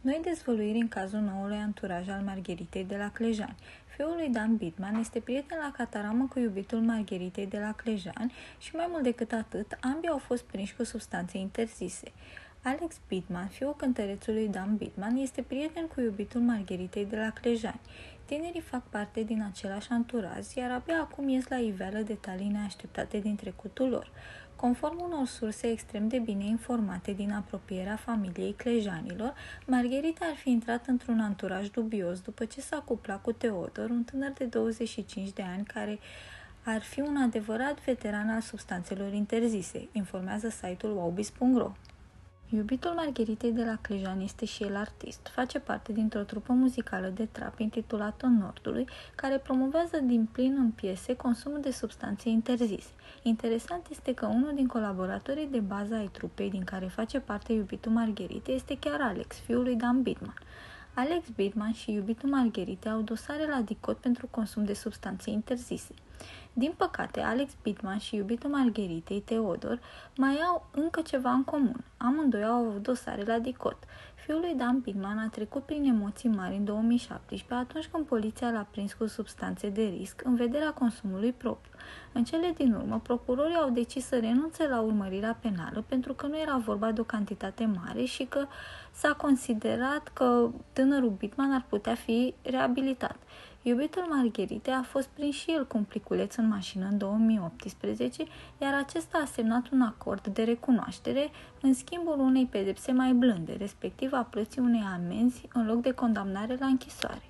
Noi dezvăluiri în cazul noului anturaj al Margheritei de la Clejani. Fiul lui Dan Bitman este prieten la cataramă cu iubitul Margheritei de la Clejani și mai mult decât atât, ambii au fost prinși cu substanțe interzise. Alex Bitman, fiul cântărețului Dan Bitman, este prieten cu iubitul Margheritei de la Clejani. Tinerii fac parte din același anturaz, iar abia acum ies la iveală detalii neașteptate din trecutul lor. Conform unor surse extrem de bine informate din apropierea familiei Clejanilor, Margherita ar fi intrat într-un anturaj dubios după ce s-a cuplat cu Teodor, un tânăr de 25 de ani care ar fi un adevărat veteran al substanțelor interzise, informează site-ul wowbiz.ro. Iubitul Margheritei de la Clejan este și el artist. Face parte dintr-o trupă muzicală de trap intitulată Nordului, care promovează din plin în piese consumul de substanțe interzise. Interesant este că unul din colaboratorii de bază ai trupei din care face parte iubitul Margheritei este chiar Alex, fiul lui Dan Bidman. Alex Bidman și iubitul Margherite au dosare la DICOT pentru consum de substanțe interzise. Din păcate, Alex Bitman și iubitul Margheritei, Teodor, mai au încă ceva în comun. Amândoi au avut dosare la DICOT. Fiul lui Dan Bitman a trecut prin emoții mari în 2017 atunci când poliția l-a prins cu substanțe de risc în vederea consumului propriu. În cele din urmă, procurorii au decis să renunțe la urmărirea penală pentru că nu era vorba de o cantitate mare și că s-a considerat că tânărul Bitman ar putea fi reabilitat. Iubitul Margherite a fost prins și el cu un pliculeț în mașină în 2018, iar acesta a semnat un acord de recunoaștere în schimbul unei pedepse mai blânde, respectiv a plății unei amenzi în loc de condamnare la închisoare.